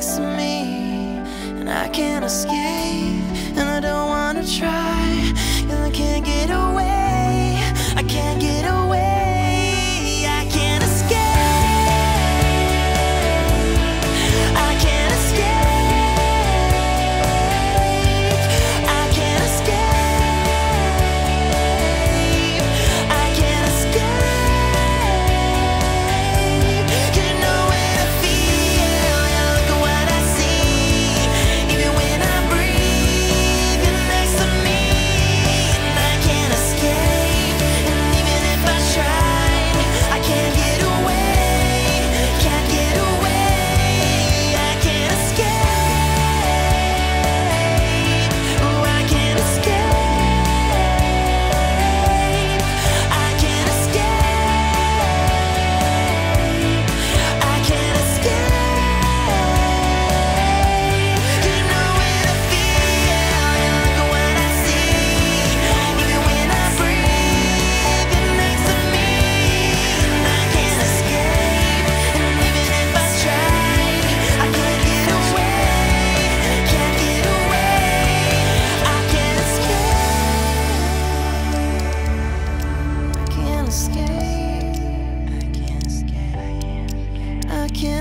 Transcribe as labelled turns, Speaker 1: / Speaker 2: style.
Speaker 1: next to me, and I can't escape.